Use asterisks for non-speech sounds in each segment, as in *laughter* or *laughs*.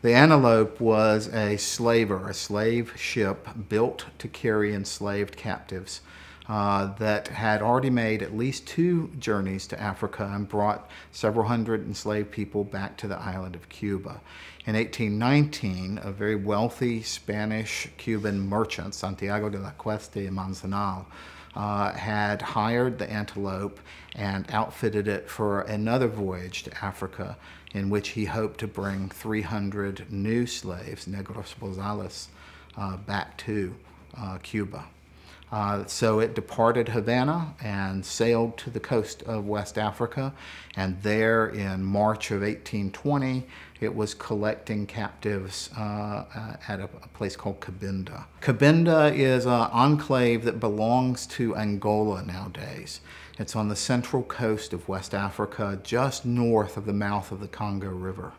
The Antelope was a slaver, a slave ship built to carry enslaved captives uh, that had already made at least two journeys to Africa and brought several hundred enslaved people back to the island of Cuba. In 1819, a very wealthy Spanish Cuban merchant, Santiago de la Cuesta y Manzanal, uh, had hired the Antelope and outfitted it for another voyage to Africa in which he hoped to bring 300 new slaves, negros bozales, uh, back to uh, Cuba. Uh, so it departed Havana and sailed to the coast of West Africa, and there in March of 1820, it was collecting captives uh, uh, at a, a, place called Cabinda. Cabinda is an enclave that belongs to Angola nowadays. It's on the central coast of West Africa, just north of the mouth of the Congo River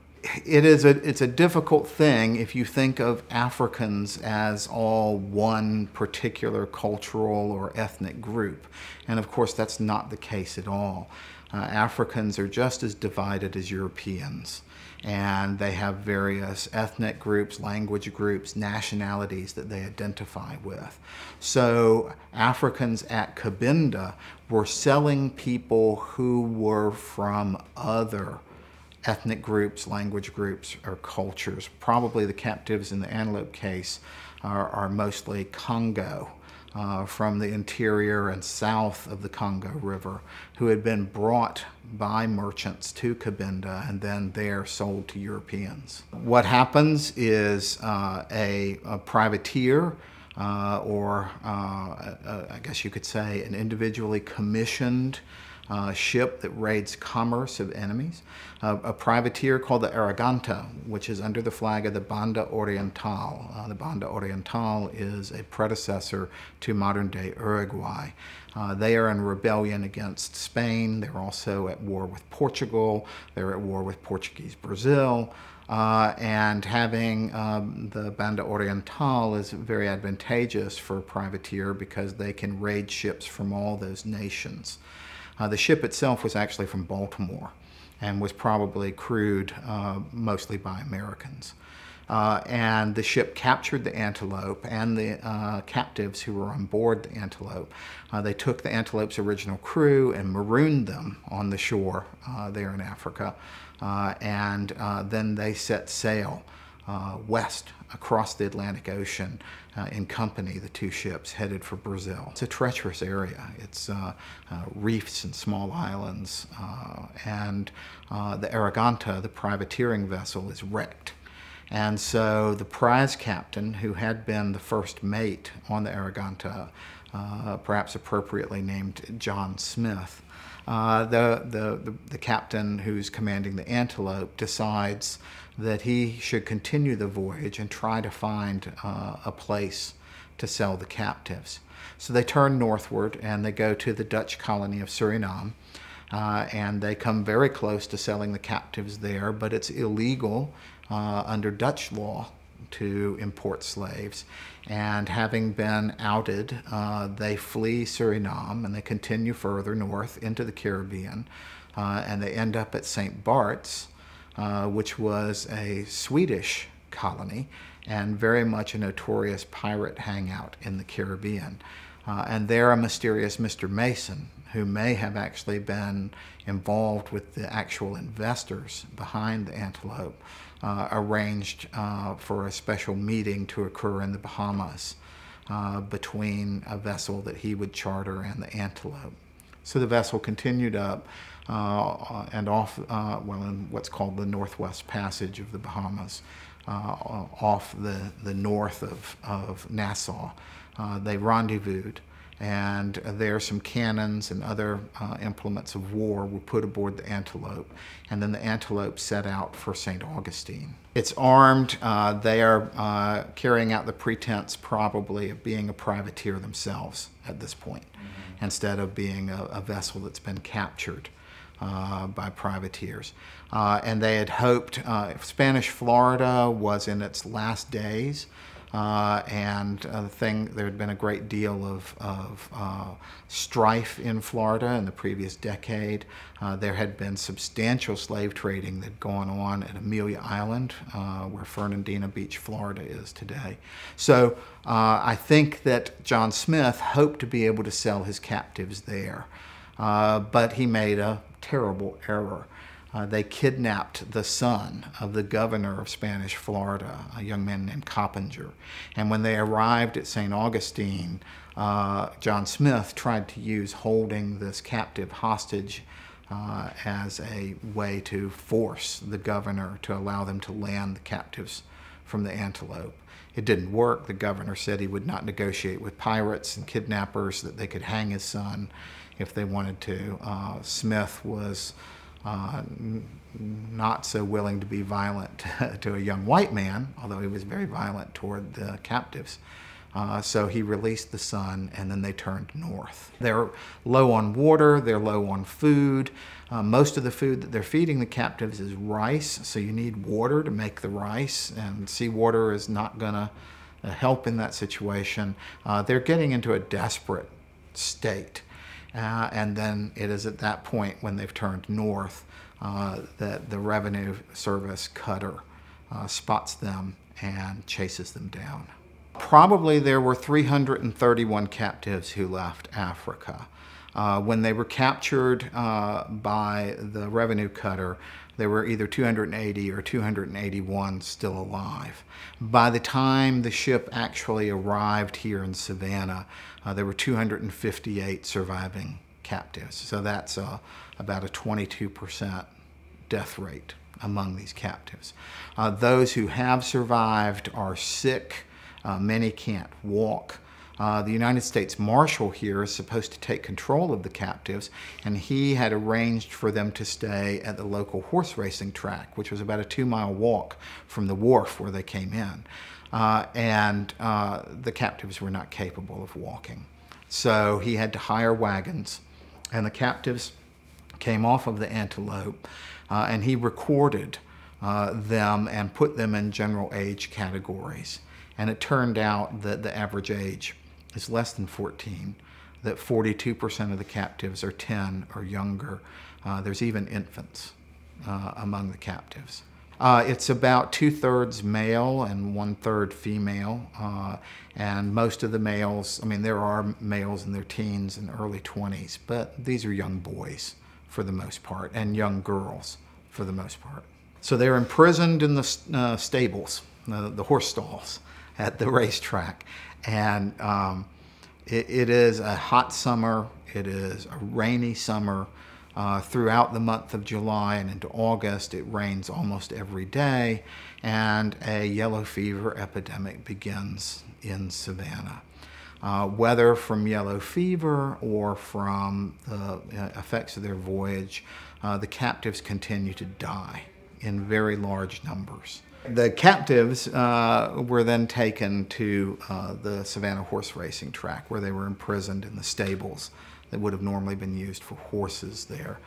it is a it's a difficult thing if you think of Africans as all one particular cultural or ethnic group, and of course that's not the case at all. Uh, Africans are just as divided as Europeans, and they have various ethnic groups, language groups, nationalities that they identify with. So Africans at Cabinda were selling people who were from other ethnic groups, language groups, or cultures. Probably the captives in the antelope case are, are mostly Congo. Uh, from the interior and south of the Congo River, who had been brought by merchants to Cabinda and then there sold to Europeans. What happens is uh, a, a, privateer, uh, or uh, I guess you could say an individually commissioned uh, ship that raids commerce of enemies, uh, a privateer called the Arraganta, which is under the flag of the Banda Oriental. Uh, the Banda Oriental is a predecessor to modern day Uruguay. Uh, they are in rebellion against Spain. They're also at war with Portugal. They're at war with Portuguese Brazil. Uh, and having um, the Banda Oriental is very advantageous for a privateer because they can raid ships from all those nations. Uh, the ship itself was actually from Baltimore and was probably crewed uh, mostly by Americans. Uh, and the ship captured the Antelope and the uh, captives who were on board the Antelope. Uh, they took the Antelope's original crew and marooned them on the shore uh, there in Africa, uh, and uh, then they set sail west across the Atlantic Ocean uh, in company, the two ships headed for Brazil. It's a treacherous area. It's uh, uh, reefs and small islands, uh, and uh, the Arraganta, the privateering vessel, is wrecked. And so the prize captain, who had been the first mate on the Arraganta, uh, perhaps appropriately named John Smith, uh, the, the, the, captain who's commanding the Antelope decides that he should continue the voyage and try to find uh, a place to sell the captives. So they turn northward and they go to the Dutch colony of Suriname. Uh, and they come very close to selling the captives there, but it's illegal uh, under Dutch law to import slaves. And having been outed, uh, they flee Suriname and they continue further north into the Caribbean. Uh, and they end up at St. Bart's, uh, which was a Swedish colony and very much a notorious pirate hangout in the Caribbean. Uh, and there, a mysterious Mr. Mason, who may have actually been involved with the actual investors behind the Antelope, uh, arranged uh, for a special meeting to occur in the Bahamas uh, between a vessel that he would charter and the Antelope. So the vessel continued up and off, uh, well, in what's called the Northwest Passage of the Bahamas, uh, off the, the north of, of Nassau. they rendezvoused and there some cannons and other uh, implements of war were put aboard the Antelope, and then the Antelope set out for St. Augustine. It's armed. Uh, they are uh, carrying out the pretense, probably, of being a privateer themselves at this point, mm-hmm. instead of being a, a, vessel that's been captured. Uh, by privateers. Uh, and they had hoped, uh, Spanish Florida was in its last days Uh, and uh, the thing, there had been a great deal of, of uh, strife in Florida in the previous decade. There had been substantial slave trading that had gone on at Amelia Island, where Fernandina Beach, Florida is today. So I think that John Smith hoped to be able to sell his captives there, but he made a terrible error. Uh, they kidnapped the son of the governor of Spanish Florida, a young man named Coppinger. And when they arrived at St. Augustine, uh, John Smith tried to use holding this captive hostage uh, as a way to force the governor to allow them to land the captives from the Antelope. It didn't work. The governor said he would not negotiate with pirates and kidnappers, that they could hang his son if they wanted to. Uh, Smith was uh, not so willing to be violent *laughs* to a young white man, although he was very violent toward the captives. Uh, so he released the son, and then they turned north. They're low on water, they're low on food. Uh, most of the food that they're feeding the captives is rice, so you need water to make the rice, and seawater is not going to uh, help in that situation. Uh, they're getting into a desperate state. Uh, and then it is at that point when they've turned north uh, that the revenue service cutter uh, spots them and chases them down. Probably there were 331 captives who left Africa. Uh, when they were captured uh, by the revenue cutter, there were either 280 or 281 still alive. By the time the ship actually arrived here in Savannah, uh, there were 258 surviving captives. So that's uh, about a 22% death rate among these captives. Uh, those who have survived are sick, uh, many can't walk. Uh, the United States Marshal here is supposed to take control of the captives, and he had arranged for them to stay at the local horse racing track, which was about a two mile walk from the wharf where they came in. Uh, and uh, the captives were not capable of walking. So he had to hire wagons, and the captives came off of the antelope, uh, and he recorded uh, them and put them in general age categories. And it turned out that the average age is less than 14, that 42% of the captives are 10 or younger. Uh, there's even infants uh, among the captives. Uh, it's about two thirds male and one third female. Uh, and most of the males, I mean, there are males in their teens and early 20s, but these are young boys for the most part and young girls for the most part. So they're imprisoned in the uh, stables, the horse stalls at the racetrack and um, it, it is a hot summer. It is a rainy summer. Uh, throughout the month of July and into August, it rains almost every day, and a yellow fever epidemic begins in Savannah. Uh, whether from yellow fever or from the uh, effects of their voyage, uh, the captives continue to die in very large numbers. The captives uh, were then taken to uh, the Savannah horse racing track where they were imprisoned in the stables that would have normally been used for horses there.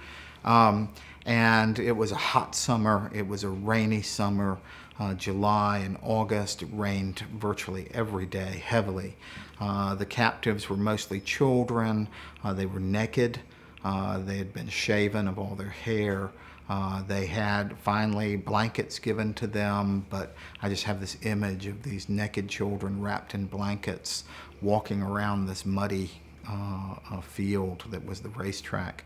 Um, and it was a hot summer, it was a rainy summer. Uh, July and August, it rained virtually every day heavily. Uh, the captives were mostly children, uh, they were naked, uh, they had been shaven of all their hair. Uh, they had finally blankets given to them, but I just have this image of these naked children wrapped in blankets walking around this muddy uh, uh field that was the racetrack.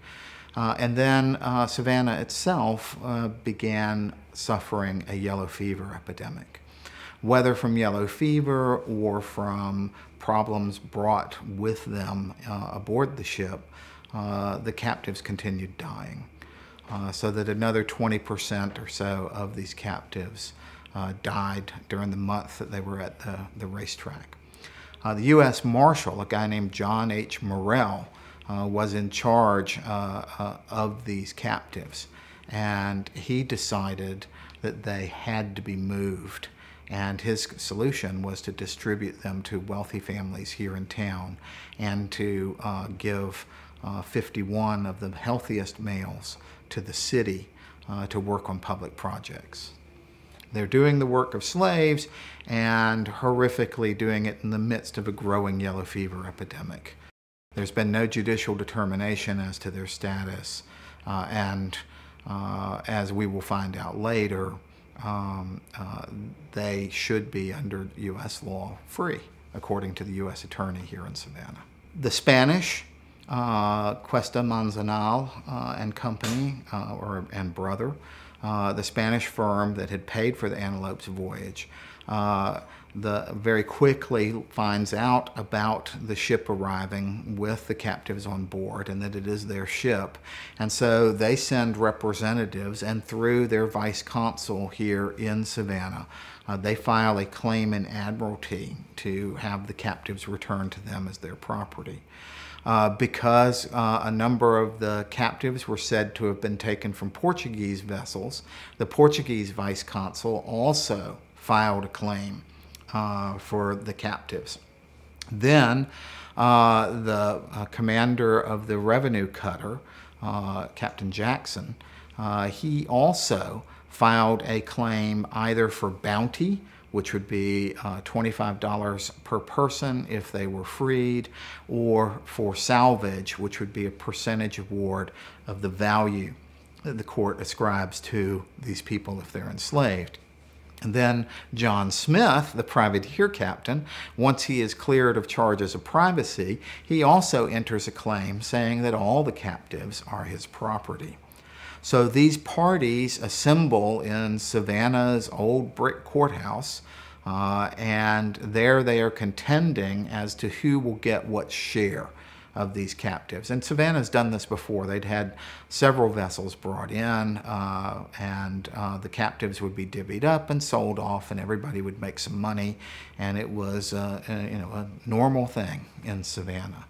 Uh, and then uh, Savannah itself uh, began suffering a yellow fever epidemic. Whether from yellow fever or from problems brought with them aboard the ship, the captives continued dying uh, so that another 20% or so of these captives uh, died during the month that they were at the, the racetrack. Uh, the U.S. Marshal, a guy named John H. Morel, uh, was in charge uh, of these captives, and he decided that they had to be moved. And his solution was to distribute them to wealthy families here in town and to give 51 of the healthiest males to the city uh, to work on public projects. They're doing the work of slaves and horrifically doing it in the midst of a growing yellow fever epidemic. There's been no judicial determination as to their status, uh, and uh, as we will find out later, um, uh, they should be under U.S. law free, according to the U.S. Attorney here in Savannah. The Spanish, Cuesta Manzanal uh, and Company, uh, or and brother, the Spanish firm that had paid for the Antelope's voyage, the very quickly finds out about the ship arriving with the captives on board and that it is their ship. And so they send representatives, and through their vice consul here in Savannah, uh, they file a claim in admiralty to have the captives returned to them as their property. Uh, because uh, a number of the captives were said to have been taken from Portuguese vessels, the Portuguese vice consul also filed a claim uh, for the captives. Then uh, the commander of the revenue cutter, Captain Jackson, he also filed a claim either for bounty, which would be uh, $25 per person if they were freed, or for salvage, which would be a percentage award of the value that the court ascribes to these people if they're enslaved. And then John Smith, the privateer captain, once he is cleared of charges of privacy, he also enters a claim saying that all the captives are his property. So these parties assemble in Savannah's old brick courthouse, uh, and there they are contending as to who will get what share of these captives. And Savannah's done this before. They'd had several vessels brought in, uh, and uh, the captives would be divvied up and sold off, and everybody would make some money. And it was, uh, a, you know, a normal thing in Savannah.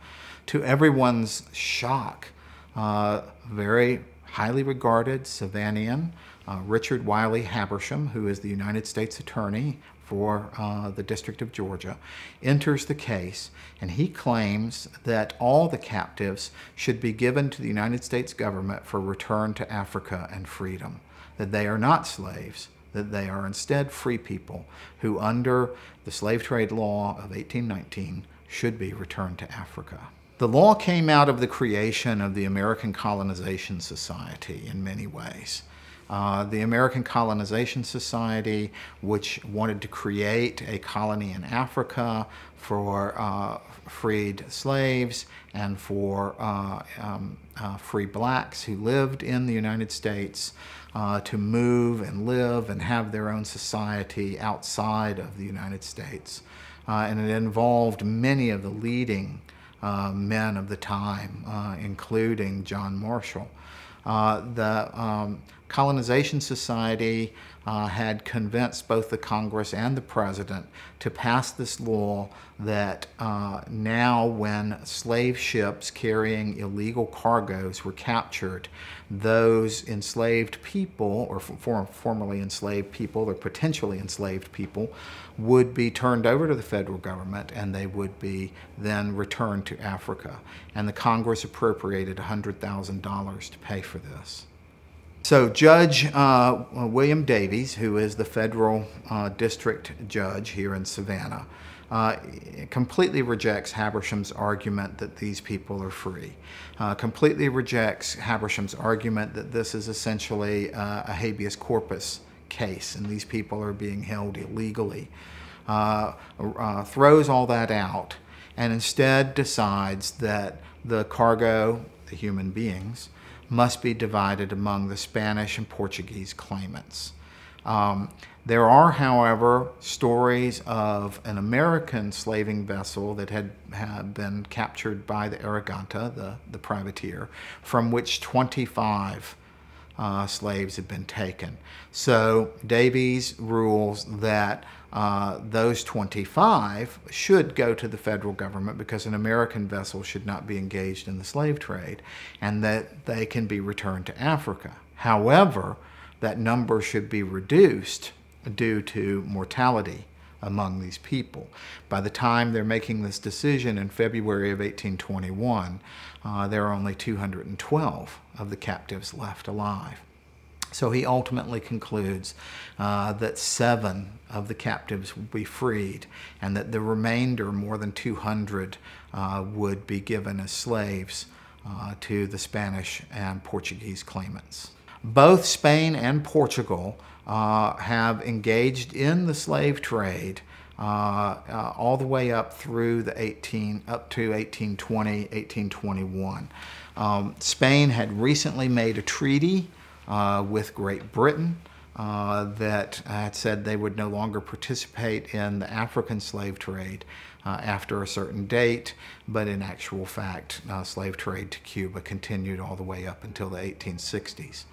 To everyone's shock, uh, very highly regarded Savannian, uh, Richard Wylly Habersham, who is the United States Attorney for uh, the District of Georgia, enters the case and he claims that all the captives should be given to the United States government for return to Africa and freedom, that they are not slaves, that they are instead free people who, under the slave trade law of 1819, should be returned to Africa. The law came out of the creation of the American Colonization Society in many ways. Uh, the American Colonization Society, which wanted to create a colony in Africa for uh, freed slaves and for uh, um, uh, free blacks who lived in the United States uh, to move and live and have their own society outside of the United States. and it involved many of the leading men of the time, including John Marshall. the um, Colonization Society uh, had convinced both the Congress and the President to pass this law that uh, now when slave ships carrying illegal cargoes were captured, those enslaved people, or for, formerly enslaved people, or potentially enslaved people, would be turned over to the federal government and they would be then returned to Africa. And the Congress appropriated $100,000 to pay for this. So Judge uh, William Davies, who is the federal uh, district judge here in Savannah, uh, completely rejects Habersham's argument that these people are free. Uh, completely rejects Habersham's argument that this is essentially uh, a habeas corpus case and these people are being held illegally. Uh, throws all that out and instead decides that the cargo, the human beings, must be divided among the Spanish and Portuguese claimants. Um, there are, however, stories of an American slaving vessel that had, had been captured by the Arraganta, the, the privateer, from which 25 uh, slaves had been taken. So Davies rules that uh, those 25 should go to the federal government because an American vessel should not be engaged in the slave trade and that they can be returned to Africa. However, that number should be reduced due to mortality among these people. By the time they're making this decision in February of 1821, uh, there are only 212 of the captives left alive. So he ultimately concludes uh, that seven of the captives would be freed and that the remainder, more than 200, uh, would be given as slaves uh, to the Spanish and Portuguese claimants. Both Spain and Portugal uh, have engaged in the slave trade all the way up through the 18 up to 1820 1821 um, spain had recently made a treaty uh, with great britain uh, that had said they would no longer participate in the african slave trade uh, after a certain date but in actual fact uh, slave trade to cuba continued all the way up until the 1860s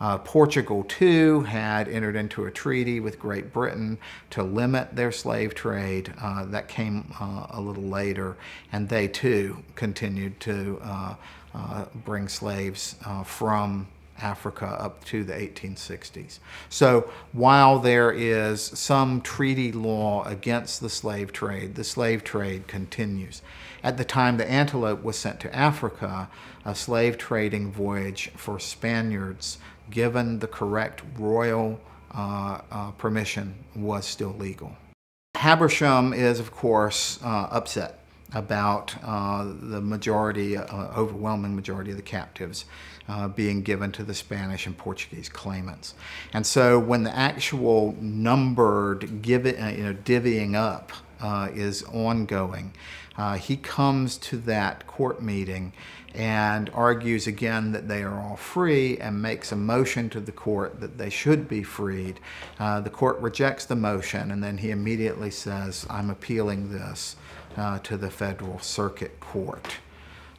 uh, Portugal, too, had entered into a treaty with Great Britain to limit their slave trade. Uh, that came uh, a little later, and they, too, continued to uh, uh, bring slaves uh, from Africa up to the 1860s. So while there is some treaty law against the slave trade, the slave trade continues. At the time the Antelope was sent to Africa, a slave trading voyage for Spaniards given the correct royal uh, uh, permission, was still legal. Habersham is, of course, uh, upset about uh, the majority, uh, overwhelming majority of the captives being given to the Spanish and Portuguese claimants. And so when the actual numbered give it, you know, divvying up is ongoing, he comes to that court meeting and argues again that they are all free and makes a motion to the court that they should be freed. Uh, the court rejects the motion and then he immediately says, I'm appealing this uh, to the Federal Circuit Court.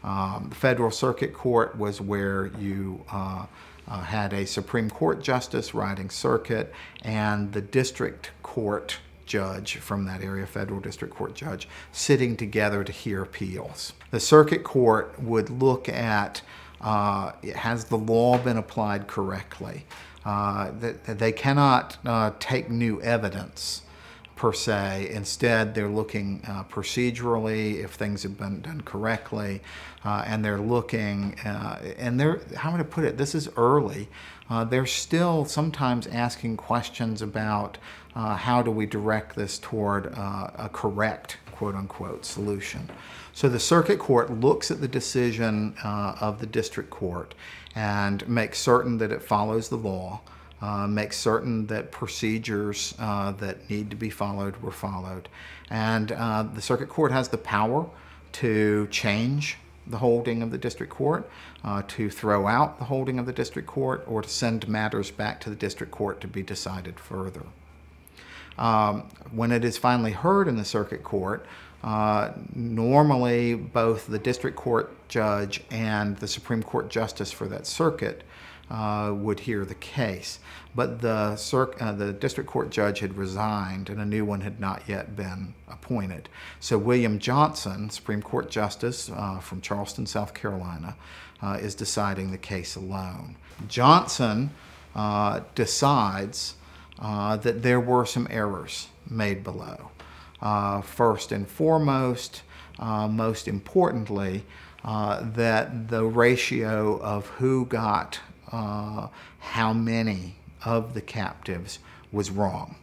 Um, the Federal Circuit Court was where you uh, uh, had a Supreme Court justice riding circuit and the district court judge from that area, federal district court judge, sitting together to hear appeals. The circuit court would look at uh, has the law been applied correctly? Uh, that, they cannot uh, take new evidence per se. Instead, they're looking uh, procedurally if things have been done correctly, uh, and they're looking, uh, and they're, how am I to put it? This is early. Uh, they're still sometimes asking questions about uh, how do we direct this toward uh, a correct, quote unquote, solution. So the circuit court looks at the decision of the district court and makes certain that it follows the law uh, make certain that procedures uh, that need to be followed were followed. And uh, the circuit court has the power to change the holding of the district court, uh, to throw out the holding of the district court, or to send matters back to the district court to be decided further. Um, when it is finally heard in the circuit court, uh, normally both the district court judge and the Supreme Court justice for that circuit uh, would hear the case. But the, uh, the district court judge had resigned and a new one had not yet been appointed. So William Johnson, Supreme Court Justice uh, from Charleston, South Carolina, uh, is deciding the case alone. Johnson uh, decides uh, that there were some errors made below. first and foremost, most importantly, uh, that the ratio of who got uh, how many of the captives was wrong.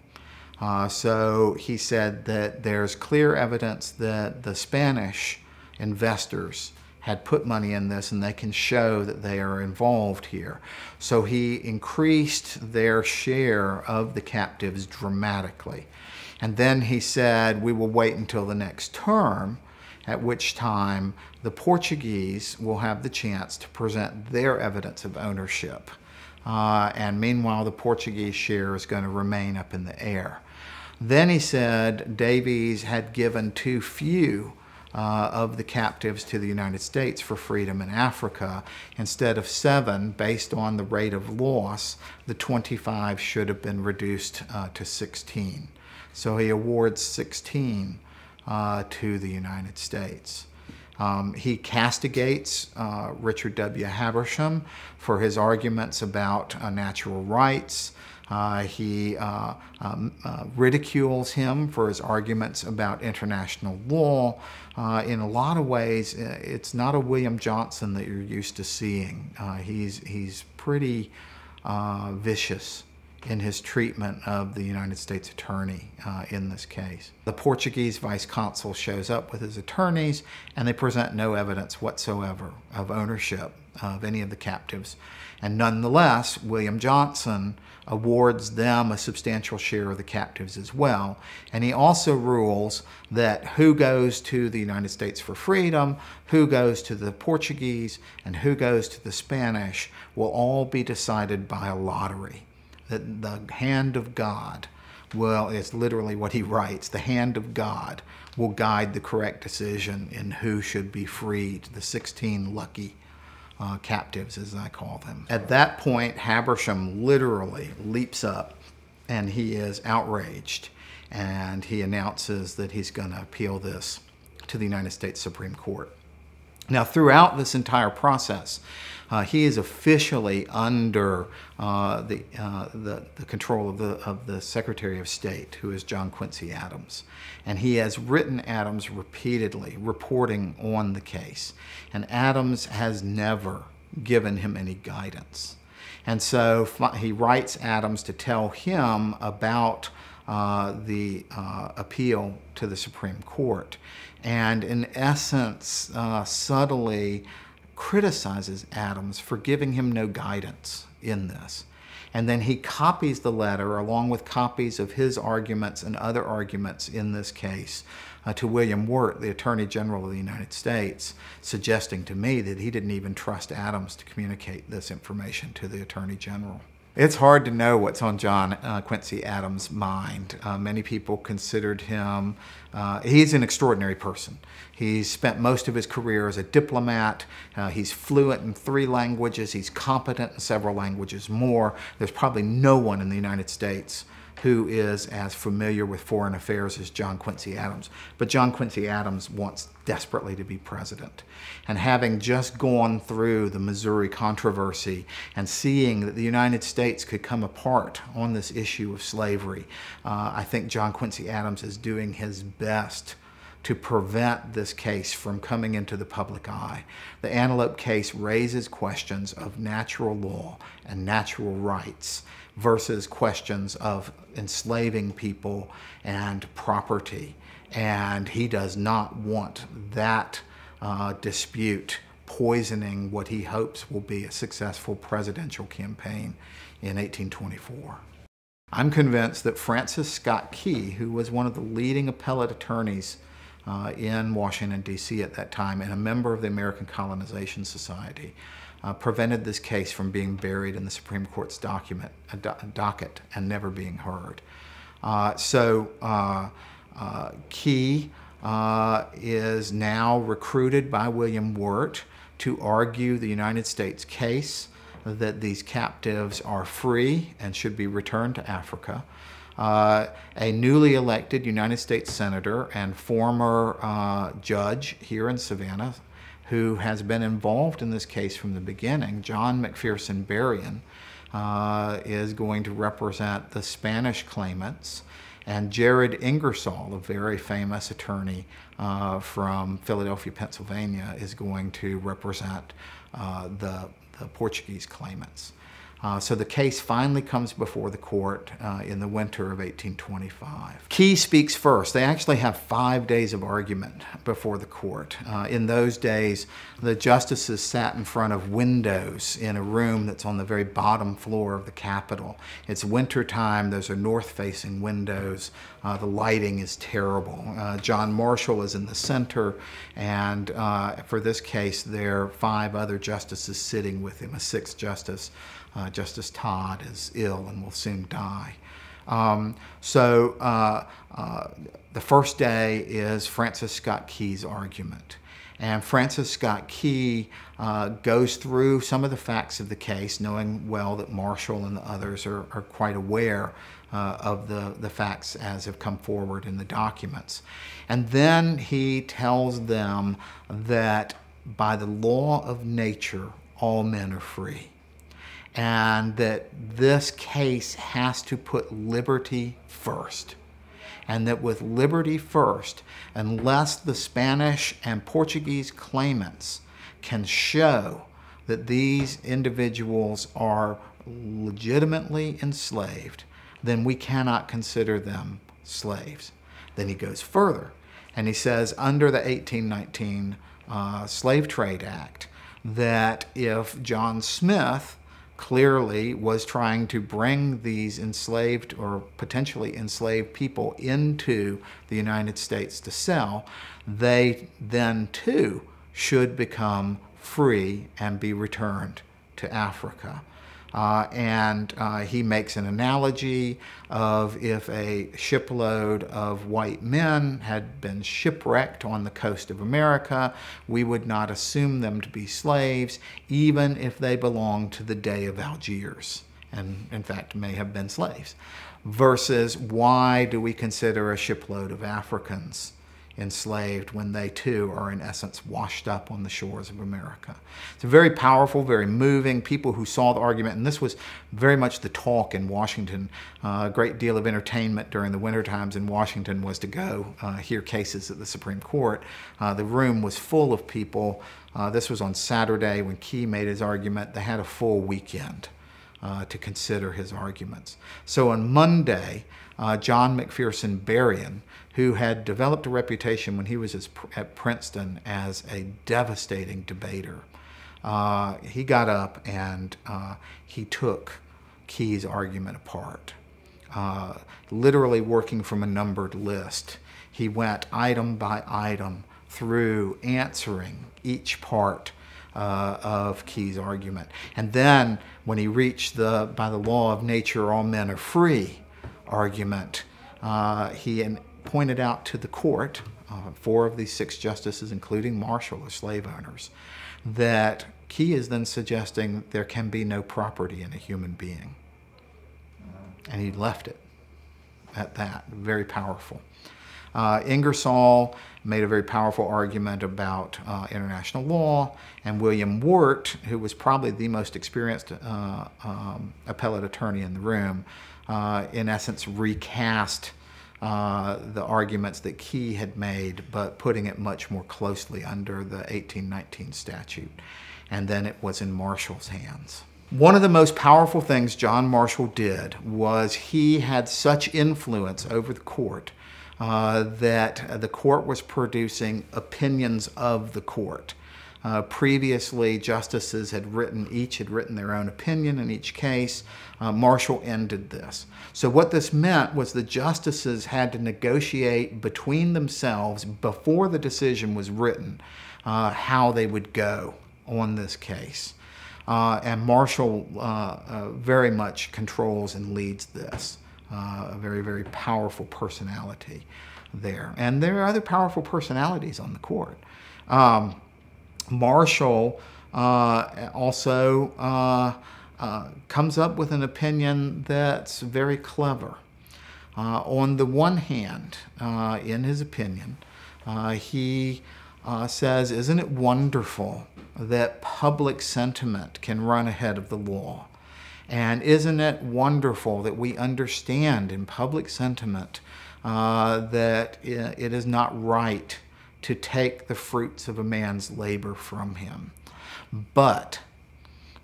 Uh, so he said that there's clear evidence that the Spanish investors had put money in this and they can show that they are involved here. So he increased their share of the captives dramatically. And then he said, we will wait until the next term at which time the Portuguese will have the chance to present their evidence of ownership. Uh, and meanwhile, the Portuguese share is going to remain up in the air. Then he said Davies had given too few uh, of the captives to the United States for freedom in Africa. Instead of seven, based on the rate of loss, the 25 should have been reduced uh, to 16. So he awards 16 uh, to the United States. Um, he castigates uh, Richard W. Habersham for his arguments about uh, natural rights. Uh, he uh, um, uh, ridicules him for his arguments about international law. Uh, in a lot of ways, it's not a William Johnson that you're used to seeing. he's, he's pretty uh, vicious in his treatment of the United States attorney uh, in this case. The Portuguese vice consul shows up with his attorneys and they present no evidence whatsoever of ownership of any of the captives. And nonetheless, William Johnson awards them a substantial share of the captives as well. And he also rules that who goes to the United States for freedom, who goes to the Portuguese, and who goes to the Spanish will all be decided by a lottery that the hand of God, well, it's literally what he writes, the hand of God will guide the correct decision in who should be freed, the 16 lucky uh, captives, as I call them. At that point, Habersham literally leaps up and he is outraged and he announces that he's going to appeal this to the United States Supreme Court. Now, throughout this entire process, uh, he is officially under uh, the, uh, the, the, control of the, of the Secretary of State, who is John Quincy Adams. And he has written Adams repeatedly, reporting on the case. And Adams has never given him any guidance. And so he writes Adams to tell him about uh, the uh, appeal to the Supreme Court. And in essence, uh, subtly criticizes Adams for giving him no guidance in this. And then he copies the letter along with copies of his arguments and other arguments in this case uh, to William Wirt, the Attorney General of the United States, suggesting to me that he didn't even trust Adams to communicate this information to the Attorney General. It's hard to know what's on John uh, Quincy Adams' mind. Uh, many people considered him, uh, he's an extraordinary person. He's spent most of his career as a diplomat. Uh, he's fluent in three languages. He's competent in several languages more. There's probably no one in the United States who is as familiar with foreign affairs as John Quincy Adams. But John Quincy Adams wants desperately to be president. And having just gone through the Missouri controversy and seeing that the United States could come apart on this issue of slavery, uh, I think John Quincy Adams is doing his best to prevent this case from coming into the public eye. The Antelope case raises questions of natural law and natural rights versus questions of enslaving people and property. And he does not want that uh, dispute poisoning what he hopes will be a successful presidential campaign in 1824. I'm convinced that Francis Scott Key, who was one of the leading appellate attorneys uh, in Washington, D.C. at that time and a member of the American Colonization Society, uh, prevented this case from being buried in the Supreme Court's document, do docket and never being heard. Uh, so uh, Key uh, is now recruited by William Wirt to argue the United States case that these captives are free and should be returned to Africa uh, a newly elected United States Senator and former uh, judge here in Savannah who has been involved in this case from the beginning, John McPherson Berrien, uh, is going to represent the Spanish claimants. And Jared Ingersoll, a very famous attorney uh, from Philadelphia, Pennsylvania, is going to represent uh, the, the Portuguese claimants. Uh, so the case finally comes before the court uh, in the winter of 1825. Key speaks first. They actually have five days of argument before the court. Uh, in those days, the justices sat in front of windows in a room that's on the very bottom floor of the Capitol. It's winter time. Those are north-facing windows. Uh, the lighting is terrible. Uh, John Marshall is in the center, and uh, for this case, there are five other justices sitting with him, a sixth justice. Uh, Justice Todd is ill and will soon die. Um, so uh, uh, the first day is Francis Scott Key's argument. And Francis Scott Key uh, goes through some of the facts of the case, knowing well that Marshall and the others are, are quite aware uh, of the, the facts as have come forward in the documents. And then he tells them that by the law of nature, all men are free and that this case has to put liberty first. And that with liberty first, unless the Spanish and Portuguese claimants can show that these individuals are legitimately enslaved, then we cannot consider them slaves. Then he goes further and he says, under the 1819 uh, Slave Trade Act, that if John Smith clearly was trying to bring these enslaved or potentially enslaved people into the United States to sell, they then too should become free and be returned to Africa. Uh, and uh, he makes an analogy of if a shipload of white men had been shipwrecked on the coast of America, we would not assume them to be slaves, even if they belonged to the Dey of Algiers, and in fact may have been slaves. Versus why do we consider a shipload of Africans enslaved when they too are in essence washed up on the shores of America. It's a very powerful, very moving. People who saw the argument, and this was very much the talk in Washington. Uh, a great deal of entertainment during the winter times in Washington was to go uh, hear cases at the Supreme Court. Uh, the room was full of people. Uh, this was on Saturday when Key made his argument. They had a full weekend. Uh, to consider his arguments. So on Monday, uh, John McPherson Berrien, who had developed a reputation when he was at Princeton as a devastating debater. Uh, he got up and uh, he took Key's argument apart, uh, literally working from a numbered list. He went item by item through answering each part uh, of Key's argument. And then when he reached the by the law of nature all men are free argument, uh, he pointed out to the court, uh, four of these six justices, including Marshall, are slave owners, that Key is then suggesting there can be no property in a human being. And he left it at that. Very powerful. Uh, Ingersoll made a very powerful argument about uh, international law, and William Wirt, who was probably the most experienced uh, um, appellate attorney in the room, uh, in essence recast uh, the arguments that Key had made, but putting it much more closely under the 1819 statute. And then it was in Marshall's hands. One of the most powerful things John Marshall did was he had such influence over the court uh, that the court was producing opinions of the court. Uh, previously, justices had written, each had written their own opinion in each case. Uh, Marshall ended this. So, what this meant was the justices had to negotiate between themselves before the decision was written uh, how they would go on this case. Uh, and Marshall uh, uh, very much controls and leads this. a very, very powerful personality there. And there are other powerful personalities on the court. Um, Marshall uh, also uh, uh, comes up with an opinion that's very clever. Uh, on the one hand, uh, in his opinion, uh, he says, Isn't it wonderful that public sentiment can run ahead of the law? And isn't it wonderful that we understand in public sentiment that it is not right to take the fruits of a man's labor from him. But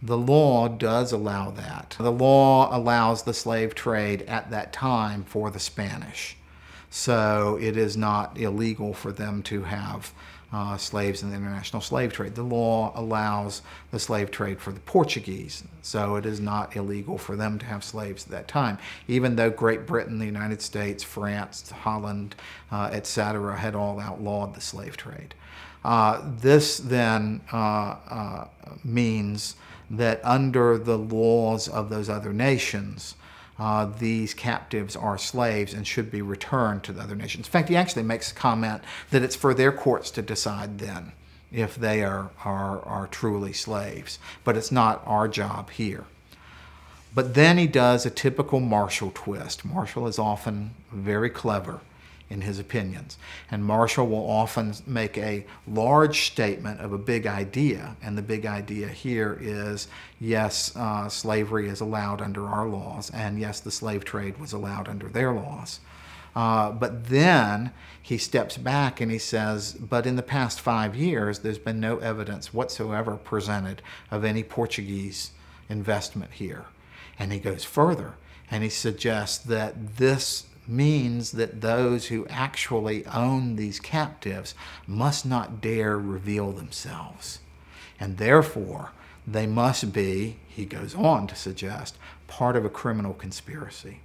the law does allow that. The law allows the slave trade at that time for the Spanish. So it is not illegal for them to have uh, slaves in the international slave trade. The law allows the slave trade for the Portuguese, so it is not illegal for them to have slaves at that time, even though Great Britain, the United States, France, Holland, uh, etc., had all outlawed the slave trade. Uh, this then uh, uh, means that under the laws of those other nations, uh, these captives are slaves and should be returned to the other nations. In fact, he actually makes a comment that it's for their courts to decide then if they are, are, are truly slaves. But it's not our job here. But then he does a typical Marshall twist. Marshall is often very clever in his opinions. And Marshall will often make a large statement of a big idea. And the big idea here is yes, uh, slavery is allowed under our laws, and yes, the slave trade was allowed under their laws. Uh, but then he steps back and he says, but in the past five years, there's been no evidence whatsoever presented of any Portuguese investment here. And he goes further and he suggests that this means that those who actually own these captives must not dare reveal themselves. And therefore, they must be, he goes on to suggest, part of a criminal conspiracy.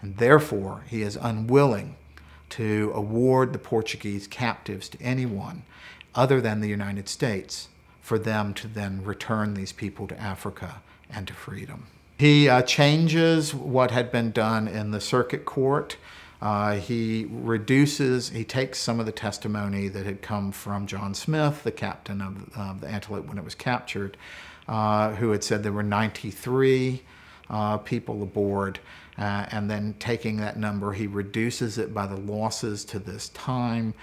And therefore, he is unwilling to award the Portuguese captives to anyone other than the United States for them to then return these people to Africa and to freedom. He uh, changes what had been done in the circuit court. Uh, he reduces, he takes some of the testimony that had come from John Smith, the captain of, the Antelope when it was captured, uh, who had said there were 93 uh, people aboard. Uh, and then taking that number, he reduces it by the losses to this time.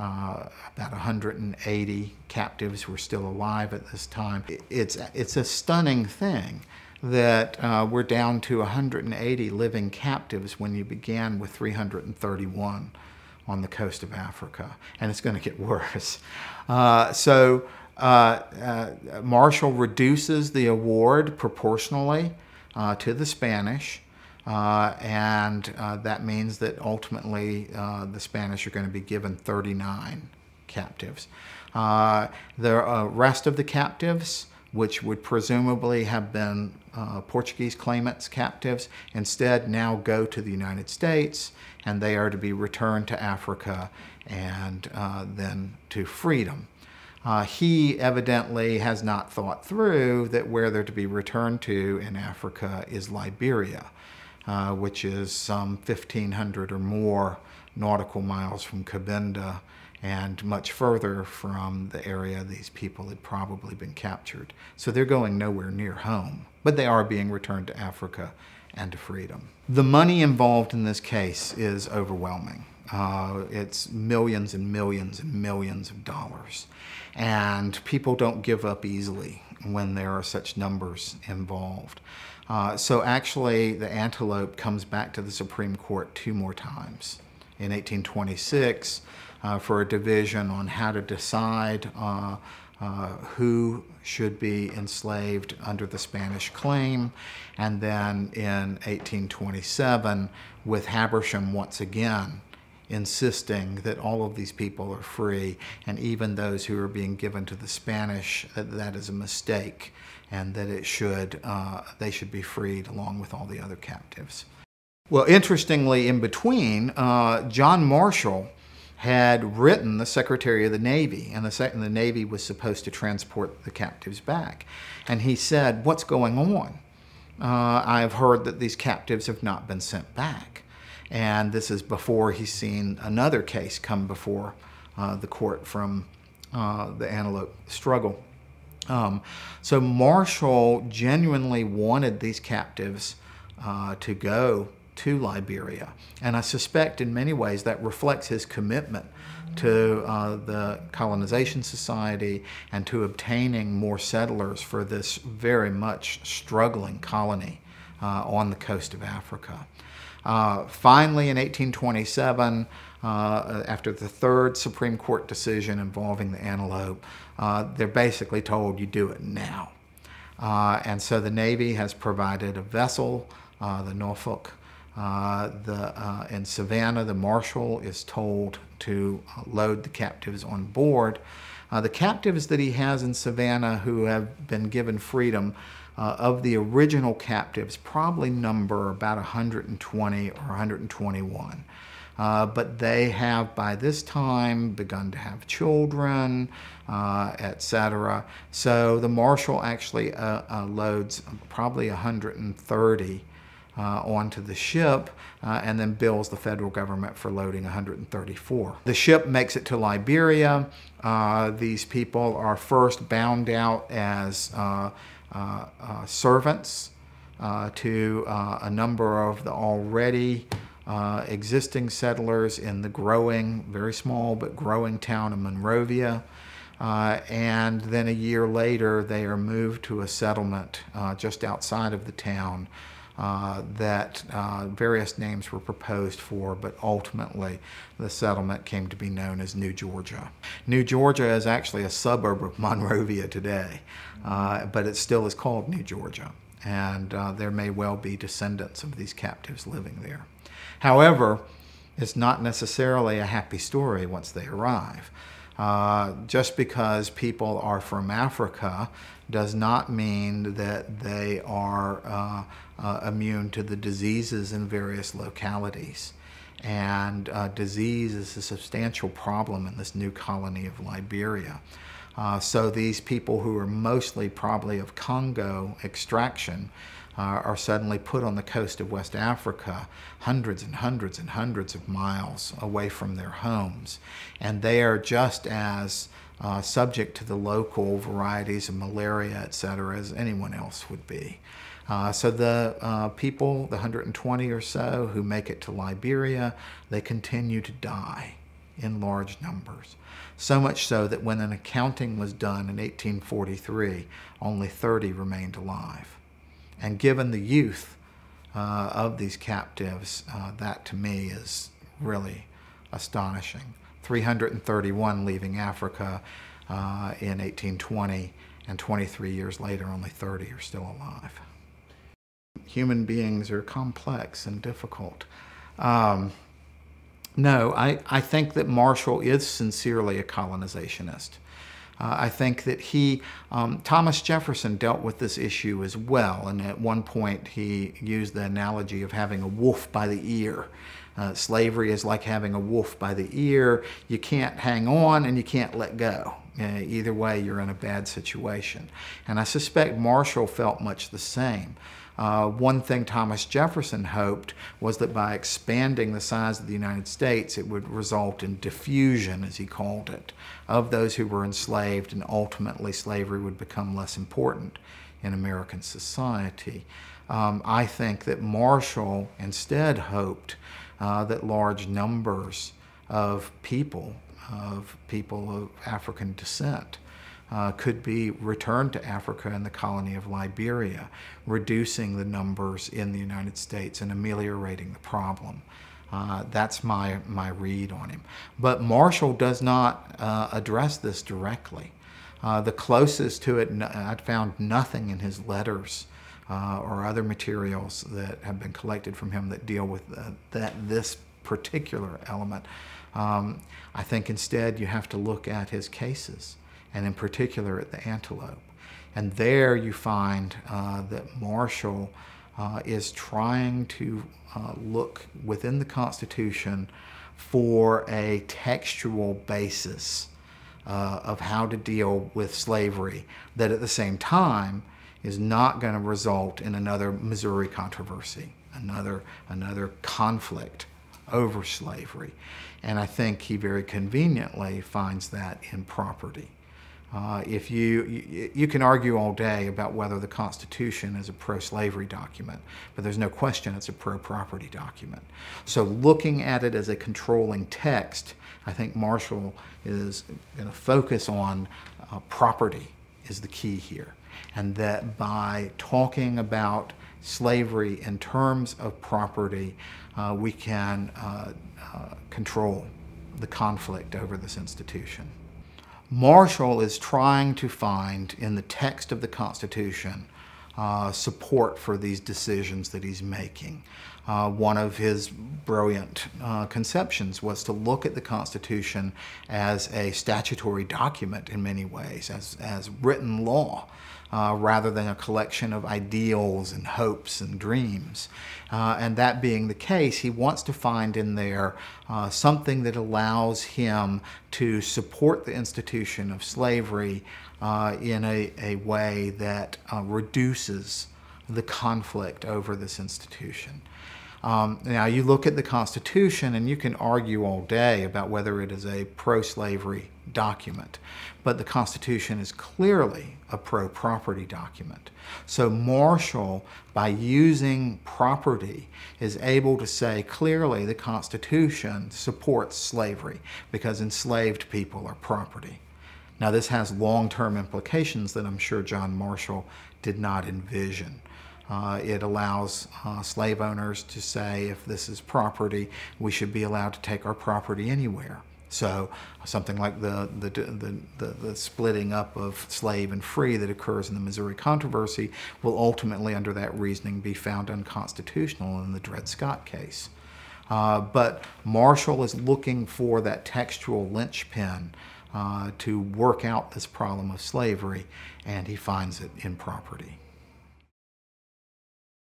Uh, about 180 captives were still alive at this time. It's, it's a stunning thing that uh, we're down to 180 living captives when you began with 331 on the coast of Africa, and it's going to get *laughs* worse. Uh, so uh, uh, Marshall reduces the award proportionally uh, to the Spanish. Uh, and that means that ultimately the Spanish are going to be given 39 captives. The rest of the captives, which would presumably have been uh, Portuguese claimants' captives, instead now go to the United States and they are to be returned to Africa and then to freedom. Uh, he evidently has not thought through that where they're to be returned to in Africa is Liberia. Uh, which is some 1,500 or more nautical miles from Cabinda and much further from the area these people had probably been captured. So they're going nowhere near home, but they are being returned to Africa and to freedom. The money involved in this case is overwhelming. Uh, it's millions and millions and millions of dollars. And people don't give up easily when there are such numbers involved. Uh, so actually, the antelope comes back to the Supreme Court two more times. In 1826, uh, for a division on how to decide uh, uh, who should be enslaved under the Spanish claim, and then in 1827, with Habersham once again insisting that all of these people are free, and even those who are being given to the Spanish, that that is a mistake, and that it should uh, they should be freed along with all the other captives. Well, interestingly, in between, uh, John Marshall had written the Secretary of the Navy, and the, and the Navy was supposed to transport the captives back. And he said, What's going on? Uh, I've heard that these captives have not been sent back. And this is before he's seen another case come before uh, the court from uh, the Antelope struggle. Um, so Marshall genuinely wanted these captives uh, to go to Liberia. And I suspect in many ways that reflects his commitment to uh, the colonization society and to obtaining more settlers for this very much struggling colony uh, on the coast of Africa. Uh, finally, in 1827, uh, after the third Supreme Court decision involving the antelope, uh, they're basically told you do it now. Uh, and so the Navy has provided a vessel, uh, the Norfolk. Uh, the, in Savannah, the Marshal is told to load the captives on board. the captives that he has in Savannah who have been given freedom uh, of the original captives probably number about 120 or 121. Uh, but they have by this time begun to have children, uh, etc. So the marshal actually uh, uh loads probably 130 uh, onto the ship uh, and then bills the federal government for loading 134. The ship makes it to Liberia. these people are first bound out as uh, uh, servants uh, to a number of the already existing settlers in the growing, very small but growing town of Monrovia. Uh, and then a year later, they are moved to a settlement uh, just outside of the town uh, that various names were proposed for, but ultimately the settlement came to be known as New Georgia. New Georgia is actually a suburb of Monrovia today uh, but it still is called New Georgia. and uh, there may well be descendants of these captives living there. However, it's not necessarily a happy story once they arrive. Uh, just because people are from Africa does not mean that they are uh, uh, immune to the diseases in various localities. And uh, disease is a substantial problem in this new colony of Liberia. Uh, so these people who are mostly probably of Congo extraction uh, are suddenly put on the coast of West Africa, hundreds and hundreds and hundreds of miles away from their homes. And they are just as uh, subject to the local varieties of malaria, et cetera, as anyone else would be. Uh, so the uh, people, the 120 or so who make it to Liberia, they continue to die in large numbers. So much so that when an accounting was done in 1843, only 30 remained alive. And given the youth uh, of these captives, uh, that to me is really astonishing. 331 leaving Africa uh, in 1820, and 23 years later, only 30 are still alive. Human beings are complex and difficult. Um, no, I, I think that Marshall is sincerely a colonizationist. Uh, I think that he, um, Thomas Jefferson dealt with this issue as well, and at one point he used the analogy of having a wolf by the ear. Uh, slavery is like having a wolf by the ear. You can't hang on and you can't let go. Uh, either way, you're in a bad situation. And I suspect Marshall felt much the same. Uh, one thing Thomas Jefferson hoped was that by expanding the size of the United States, it would result in diffusion, as he called it, of those who were enslaved, and ultimately slavery would become less important in American society. Um, I think that Marshall instead hoped uh, that large numbers of people, of people of African descent, uh, could be returned to Africa and the colony of Liberia, reducing the numbers in the United States and ameliorating the problem. Uh, that's my, my read on him. But Marshall does not uh, address this directly. Uh, the closest to it, I found nothing in his letters uh, or other materials that have been collected from him that deal with uh, that this particular element. Um, I think instead you have to look at his cases and in particular at the antelope. And there you find uh, that Marshall uh, is trying to uh, look within the Constitution for a textual basis uh, of how to deal with slavery that at the same time is not going to result in another Missouri controversy, another, another conflict over slavery. And I think he very conveniently finds that in property. Uh, if you, you, you can argue all day about whether the Constitution is a pro-slavery document, but there's no question it's a pro-property document. So looking at it as a controlling text, I think Marshall is going to focus on uh, property is the key here, and that by talking about slavery in terms of property, uh, we can uh, uh, control the conflict over this institution. Marshall is trying to find in the text of the Constitution uh, support for these decisions that he's making. Uh, one of his brilliant uh, conceptions was to look at the Constitution as a statutory document in many ways, as, as written law uh, rather than a collection of ideals and hopes and dreams. Uh, and that being the case, he wants to find in there uh, something that allows him to support the institution of slavery uh, in a, a way that uh, reduces the conflict over this institution. Um, now, you look at the Constitution and you can argue all day about whether it is a pro slavery document, but the Constitution is clearly a pro property document. So, Marshall, by using property, is able to say clearly the Constitution supports slavery because enslaved people are property. Now, this has long term implications that I'm sure John Marshall did not envision. Uh, it allows uh, slave owners to say if this is property, we should be allowed to take our property anywhere So something like the, the, the, the, splitting up of slave and free that occurs in the Missouri controversy will ultimately, under that reasoning, be found unconstitutional in the Dred Scott case. Uh, but Marshall is looking for that textual linchpin uh, to work out this problem of slavery, and he finds it in property.